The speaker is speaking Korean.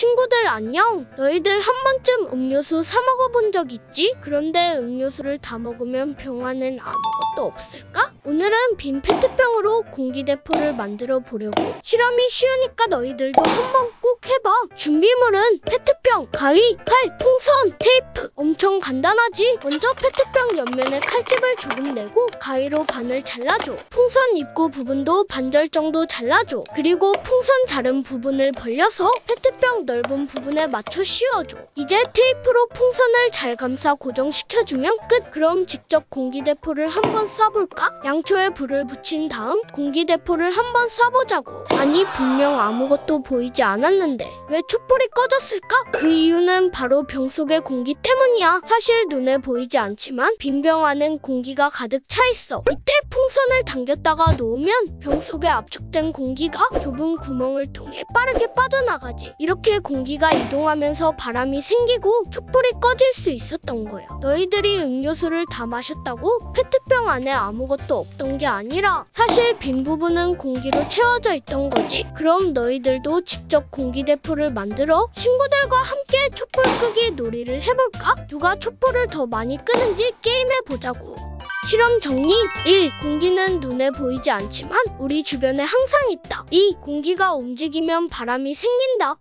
친구들 안녕. 너희들 한 번쯤 음료수 사 먹어본 적 있지? 그런데 음료수를 다 먹으면 병 안엔 아무것도 없을까? 오늘은 빈 페트병으로 공기대포를 만들어 보려고. 실험이 쉬우니까 너희들도 한번 꼭 해봐. 준비물은 페트병, 가위, 칼, 풍선, 테이프. 엄청 간단하지? 먼저 페트병 옆면에 칼집을 조금 내고 가위로 반을 잘라줘. 풍선 입구 부분도 반절 정도 잘라줘. 그리고 풍선 자른 부분을 벌려서 페트병 넓은 부분에 맞춰 씌워줘. 이제 테이프로 풍선을 잘 감싸 고정시켜주면 끝. 그럼 직접 공기대포를 한번 쏴볼까? 양초에 불을 붙인 다음 공기대포를 한번 쏴보자고. 아니 분명 아무것도 보이지 않았는데 왜 촛불이 꺼졌을까? 그 이유는 바로 병 속의 공기 때문이야. 사실 눈에 보이지 않지만 빈 병 안엔 공기가 가득 차 있어. 밑에 풍선을 당겼다가 놓으면 병 속에 압축된 공기가 좁은 구멍을 통해 빠르게 빠져나가지. 이렇게 공기가 이동하면서 바람이 생기고 촛불이 꺼질 수 있었던 거야. 너희들이 음료수를 다 마셨다고 페트병 안에 아무것도 없던 게 아니라 사실 빈 부분은 공기로 채워져 있던 거지. 그럼 너희들도 직접 공기 대포를 만들어 친구들과 함께 촛불 끄기 놀이를 해볼까? 누가 촛불을 더 많이 끄는지 게임해 보자고. 실험 정리 1. 공기는 눈에 보이지 않지만 우리 주변에 항상 있다. 2. 공기가 움직이면 바람이 생긴다.